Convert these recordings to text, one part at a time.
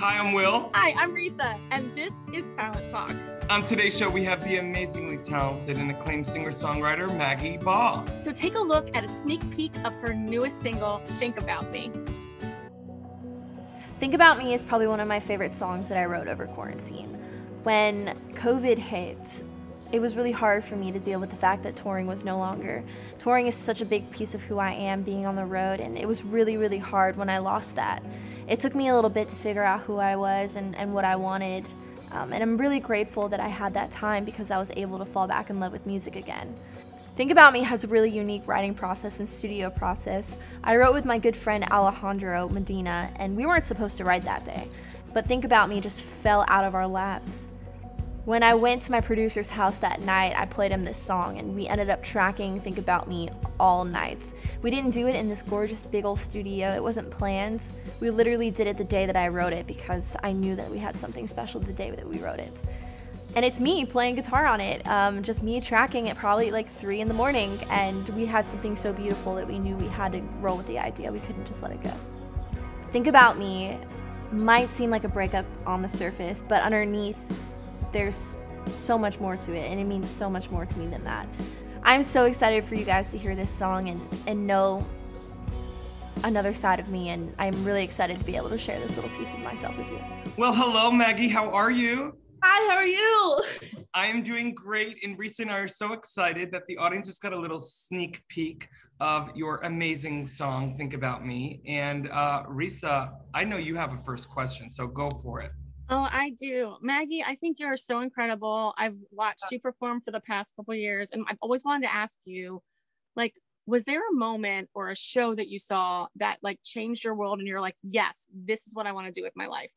Hi, I'm Will. Hi, I'm Risa, and this is Talent Talk. On today's show, we have the amazingly talented and acclaimed singer songwriter Maggie Baugh. So take a look at a sneak peek of her newest single, Think About Me. Think About Me is probably one of my favorite songs that I wrote over quarantine. When COVID hit, it was really hard for me to deal with the fact that touring was no longer. Touring is such a big piece of who I am, being on the road, and it was really, really hard when I lost that. It took me a little bit to figure out who I was and, and what I wanted, um, and I'm really grateful that I had that time because I was able to fall back in love with music again. Think About Me has a really unique writing process and studio process. I wrote with my good friend Alejandro Medina, and we weren't supposed to write that day, but Think About Me just fell out of our laps. When I went to my producer's house that night, I played him this song, and we ended up tracking Think About Me all nights. We didn't do it in this gorgeous big old studio, it wasn't planned. We literally did it the day that I wrote it because I knew that we had something special the day that we wrote it. And it's me playing guitar on it, um, just me tracking it probably like 3 in the morning, and we had something so beautiful that we knew we had to roll with the idea, we couldn't just let it go. Think About Me might seem like a breakup on the surface, but underneath, there's so much more to it and it means so much more to me than that. I'm so excited for you guys to hear this song and, and know another side of me and I'm really excited to be able to share this little piece of myself with you. Well, hello Maggie, how are you? Hi, how are you? I am doing great and Risa and I are so excited that the audience just got a little sneak peek of your amazing song, Think About Me. And uh, Risa, I know you have a first question, so go for it. Oh, I do. Maggie, I think you're so incredible. I've watched oh. you perform for the past couple years and I've always wanted to ask you like was there a moment or a show that you saw that like changed your world and you're like, "Yes, this is what I want to do with my life."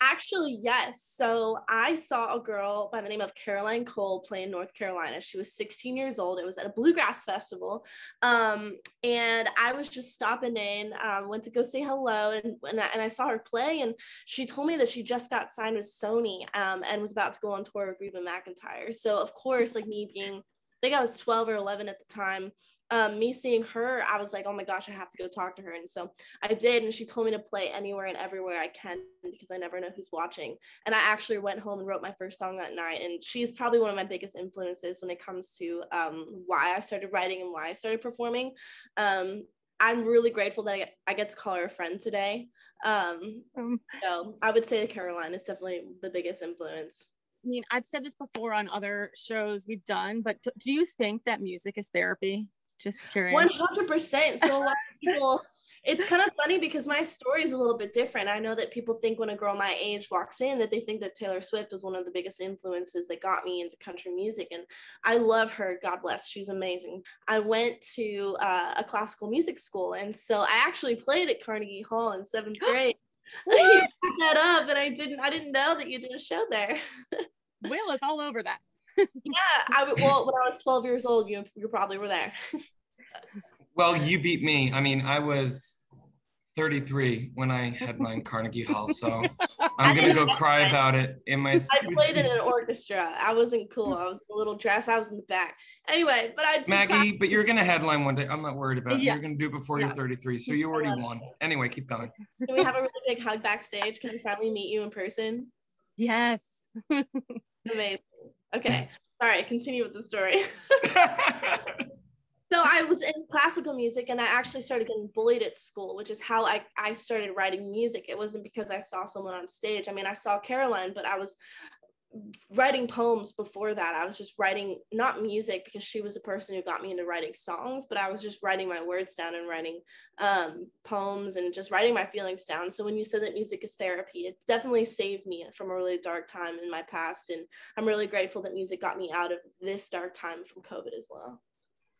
Actually, yes. So I saw a girl by the name of Caroline Cole play in North Carolina. She was 16 years old. It was at a bluegrass festival. Um, and I was just stopping in, um, went to go say hello, and, and I, and, I, saw her play. And she told me that she just got signed with Sony um, and was about to go on tour with Reba McEntire. So, of course, like me being, I think I was 12 or 11 at the time um, me seeing her, I was like, oh my gosh, I have to go talk to her. And so I did. And she told me to play anywhere and everywhere I can because I never know who's watching. And I actually went home and wrote my first song that night. And she's probably one of my biggest influences when it comes to um, why I started writing and why I started performing. Um, I'm really grateful that I get, I get to call her a friend today. Um, um, so I would say Caroline is definitely the biggest influence. I mean, I've said this before on other shows we've done, but do you think that music is therapy? Just curious. 100%. So a lot of people, it's kind of funny because my story is a little bit different. I know that people think when a girl my age walks in that they think that Taylor Swift was one of the biggest influences that got me into country music. And I love her. God bless. She's amazing. I went to uh, a classical music school. And so I actually played at Carnegie Hall in seventh grade. you put that up and I didn't I didn't know that you did a show there. Will is all over that. Yeah, I well when I was 12 years old, you you probably were there. well, you beat me. I mean, I was 33 when I headlined Carnegie Hall, so I'm gonna go cry about it in my. I played in an orchestra. I wasn't cool. Mm. I was a little dress. I was in the back. Anyway, but I. Maggie, but you're gonna headline one day. I'm not worried about it. Yeah. You're gonna do it before yeah. you're 33, so you already won. Anyway, keep going. Can we have a really big hug backstage? Can I finally meet you in person? Yes. Amazing. Okay. Right, continue with the story. so I was in classical music and I actually started getting bullied at school, which is how I, I started writing music. It wasn't because I saw someone on stage. I mean, I saw Caroline, but I was writing poems before that. I was just writing not music because she was the person who got me into writing songs, but I was just writing my words down and writing um, poems and just writing my feelings down. So when you said that music is therapy, it definitely saved me from a really dark time in my past. And I'm really grateful that music got me out of this dark time from COVID as well.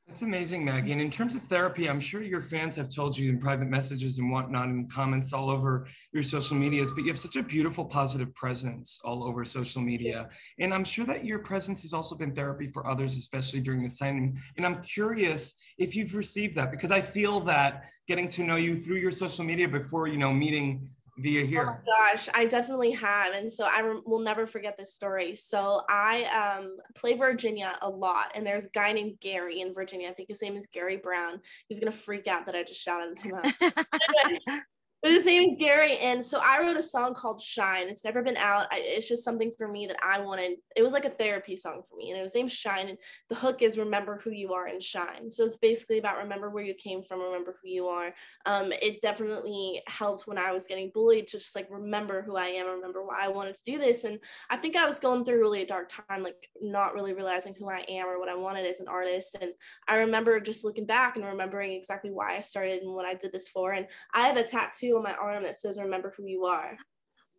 That's amazing, Maggie. And in terms of therapy, I'm sure your fans have told you in private messages and whatnot and comments all over your social medias, but you have such a beautiful, positive presence all over social media. And I'm sure that your presence has also been therapy for others, especially during this time. And I'm curious if you've received that because I feel that getting to know you through your social media before, you know, meeting via oh here? Oh gosh, I definitely have, and so I re- will never forget this story. So I um, play Virginia a lot, and there's a guy named Gary in Virginia. I think his name is Gary Brown. He's gonna freak out that I just shouted him out. but his name is Gary, and so I wrote a song called "Shine." It's never been out. I, it's just something for me that I wanted. It was like a therapy song for me, and it was named "Shine." And the hook is "Remember who you are and shine." So it's basically about remember where you came from, remember who you are. Um, it definitely helped when I was getting bullied to just like remember who I am, remember why I wanted to do this. And I think I was going through really a dark time, like not really realizing who I am or what I wanted as an artist. And I remember just looking back and remembering exactly why I started and what I did this for. And I have a tattoo on my arm that says "Remember who you are."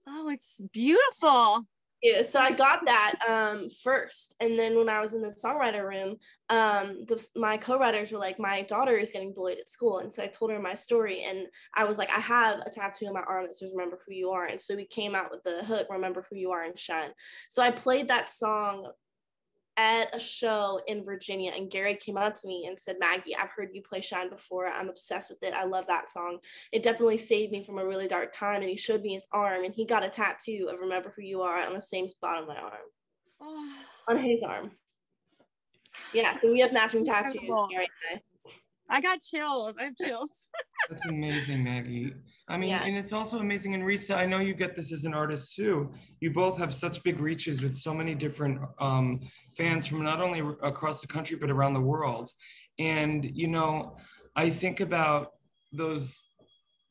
Oh, it's beautiful. Yeah, so I got that um, first, and then when I was in the songwriter room, um, the, my co-writers were like, "My daughter is getting bullied at school," and so I told her my story, and I was like, "I have a tattoo on my arm that says "Remember who you are," and so we came out with the hook "Remember who you are" and shine. So I played that song at a show in Virginia, and Gary came up to me and said, Maggie, I've heard you play Shine before. I'm obsessed with it. I love that song. It definitely saved me from a really dark time. And he showed me his arm, and he got a tattoo of Remember Who You Are on the same spot on my arm, oh. on his arm. Yeah, so we have matching tattoos, Gary and I. I got chills. I have chills. That's amazing, Maggie. I mean, yeah. and it's also amazing. And Risa, I know you get this as an artist too. You both have such big reaches with so many different um, fans from not only across the country but around the world. And you know, I think about those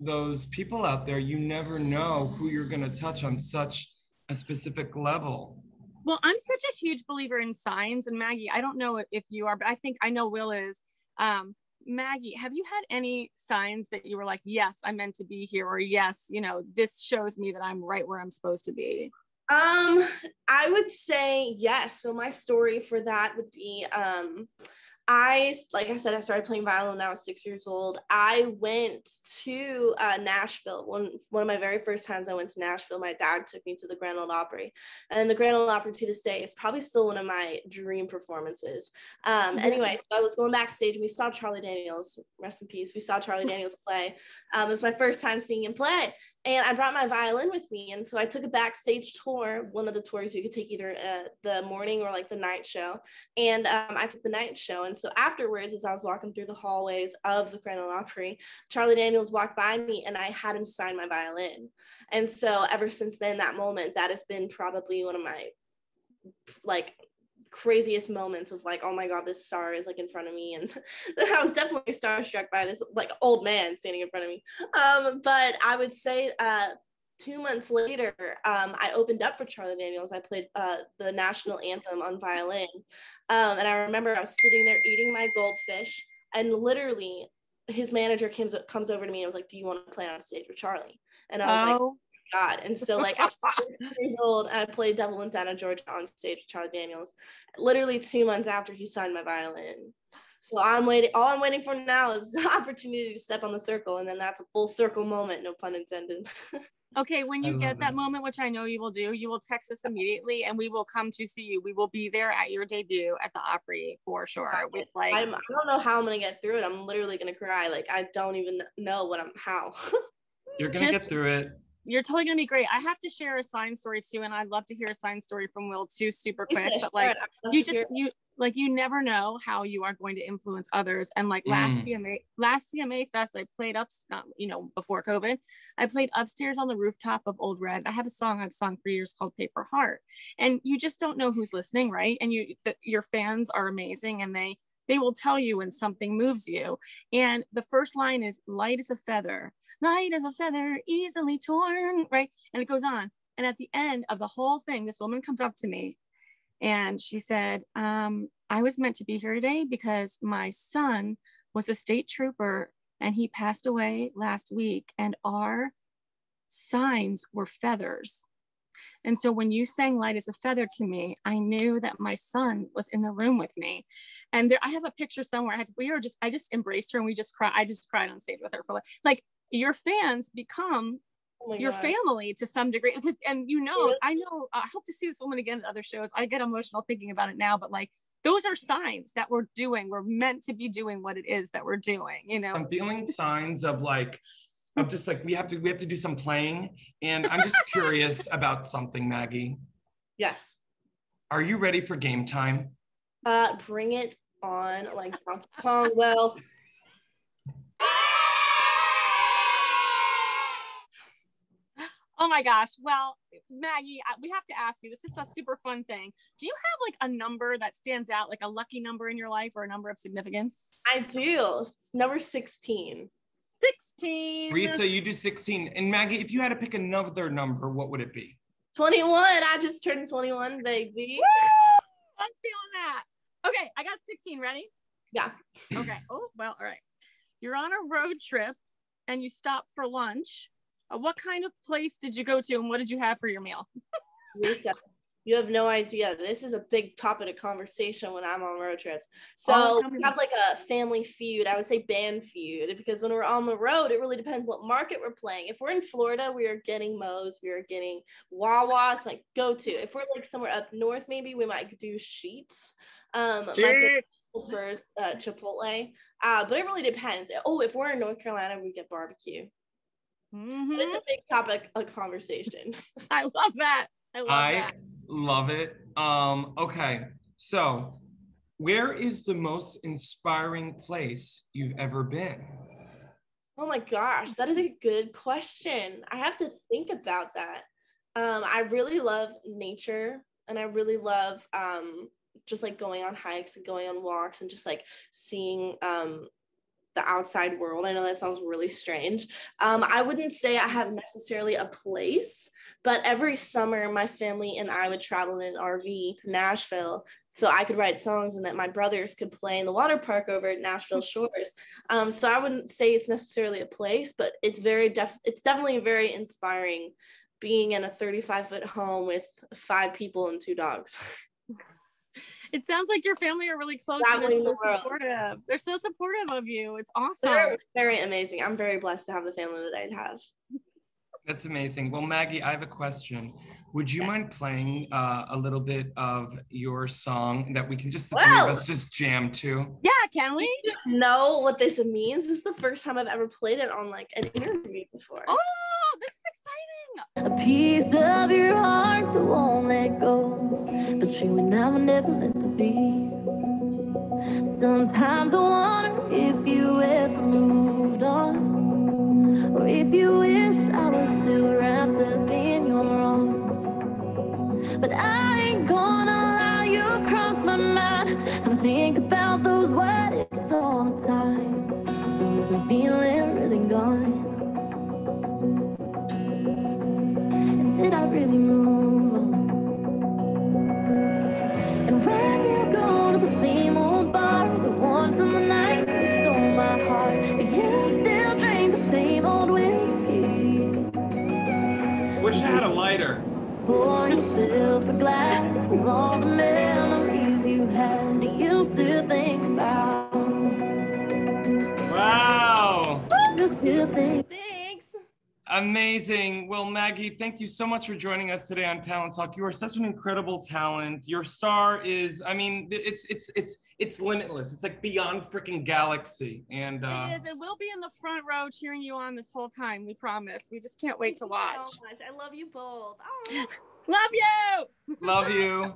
those people out there. You never know who you're going to touch on such a specific level. Well, I'm such a huge believer in signs, and Maggie, I don't know if you are, but I think I know Will is. Um, Maggie, have you had any signs that you were like, yes, I'm meant to be here, or yes, you know, this shows me that I'm right where I'm supposed to be? Um, I would say yes. So my story for that would be um I, like I said, I started playing violin when I was six years old. I went to uh, Nashville. One, one of my very first times I went to Nashville, my dad took me to the Grand Ole Opry. And the Grand Ole Opry to this day is probably still one of my dream performances. Um, anyway, so I was going backstage and we saw Charlie Daniels, rest in peace. We saw Charlie Daniels play. Um, it was my first time seeing him play and I brought my violin with me. And so I took a backstage tour, one of the tours you could take either uh, the morning or like the night show. And um, I took the night show. And so afterwards, as I was walking through the hallways of the Grand Ole Opry, Charlie Daniels walked by me and I had him sign my violin. And so ever since then, that moment, that has been probably one of my like craziest moments of like, oh my god, this star is like in front of me, and I was definitely starstruck by this like old man standing in front of me. Um, but I would say uh, two months later, um, I opened up for Charlie Daniels. I played uh, the national anthem on violin, um, and I remember I was sitting there eating my goldfish, and literally his manager comes comes over to me and was like, "Do you want to play on stage with Charlie?" And I was oh. Like, God. And so like I was years old and I played Devil Went Down to Georgia on stage with Charlie Daniels, literally two months after he signed my violin. So I'm waiting, all I'm waiting for now is the opportunity to step on the circle. And then that's a full circle moment, no pun intended. okay, when you get that it. moment, which I know you will do, you will text us immediately and we will come to see you. We will be there at your debut at the Opry for sure. With like I'm, I don't know how I'm gonna get through it. I'm literally gonna cry. Like I don't even know what I'm how. You're gonna Just, get through it you're totally gonna be great. I have to share a sign story too, and I'd love to hear a sign story from Will too, super quick. But like you just you like you never know how you are going to influence others. And like last mm. CMA last CMA Fest, I played up, not, you know, before COVID, I played upstairs on the rooftop of Ole Red. I have a song I've sung for years called Paper Heart, and you just don't know who's listening, right? And you the, your fans are amazing, and they they will tell you when something moves you. And the first line is light as a feather, light as a feather, easily torn, right? And it goes on. And at the end of the whole thing, this woman comes up to me and she said, um, I was meant to be here today because my son was a state trooper and he passed away last week. And our signs were feathers. And so when you sang light as a feather to me, I knew that my son was in the room with me. And there, I have a picture somewhere. I had to, we were just, I just embraced her and we just cried. I just cried on stage with her for like, like your fans become Oh your God. family to some degree because and you know yeah. i know i hope to see this woman again at other shows i get emotional thinking about it now but like those are signs that we're doing we're meant to be doing what it is that we're doing you know i'm feeling signs of like I'm just like we have to we have to do some playing, and I'm just curious about something, Maggie. Yes. Are you ready for game time? Uh, bring it on, like Donkey Kong. Well. Oh my gosh. Well, Maggie, we have to ask you. This is a super fun thing. Do you have like a number that stands out, like a lucky number in your life or a number of significance? I do. It's number 16. 16. Risa, you do 16. And Maggie, if you had to pick another number, what would it be? 21. I just turned 21, baby. Woo! I'm feeling that. Okay, I got 16. Ready? Yeah. Okay. Oh, well, all right. You're on a road trip and you stop for lunch. Uh, what kind of place did you go to and what did you have for your meal? Risa, you have no idea. This is a big topic of conversation when I'm on road trips. So Oh, we have like a family feud. I would say band feud because when we're on the road, it really depends what market we're playing. If we're in Florida, we are getting Moe's, we are getting Wawa, like go to. If we're like somewhere up north, maybe we might do Sheetz. Um, my Shit. prefers uh, Chipotle. Uh, but it really depends. Oh, if we're in North Carolina, we get barbecue. Mhm. But it's a big topic of conversation. I love that. I love I that. love it. Um, okay. So, where is the most inspiring place you've ever been? Oh my gosh, that is a good question. I have to think about that. Um, I really love nature and I really love um, just like going on hikes and going on walks and just like seeing um, the outside world. I know that sounds really strange. Um, I wouldn't say I have necessarily a place, but every summer my family and I would travel in an RV to Nashville so I could write songs and that my brothers could play in the water park over at Nashville Shores. Um, so I wouldn't say it's necessarily a place, but it's very def- it's definitely very inspiring being in a 35 foot home with five people and two dogs. It sounds like your family are really close. and They're so the supportive. They're so supportive of you. It's awesome. They're very amazing. I'm very blessed to have the family that I have. That's amazing. Well, Maggie, I have a question. Would you mind playing uh, a little bit of your song that we can just the three of us just jam to? Yeah, can we? Know what this means? This is the first time I've ever played it on like an interview before. Oh, this is exciting. A piece of your heart that won't let go. You and I were never meant to be. Sometimes I wonder if you ever moved on. Or if you wish I was still wrapped up in your arms. But I ain't gonna lie, you've crossed my mind. And I think about those ifs all the time. So is the feeling Pour yourself glass of all the memories you had, do you still think about? Wow. You still think? Thanks. Amazing. Well, Maggie, thank you so much for joining us today on Talent Talk. You are such an incredible talent. Your star is, I mean, it's it's it's it's limitless. It's like beyond freaking galaxy. And uh, it is. And we'll be in the front row cheering you on this whole time. We promise. We just can't wait to watch. you so much. I love you both. Oh. Love you. love you.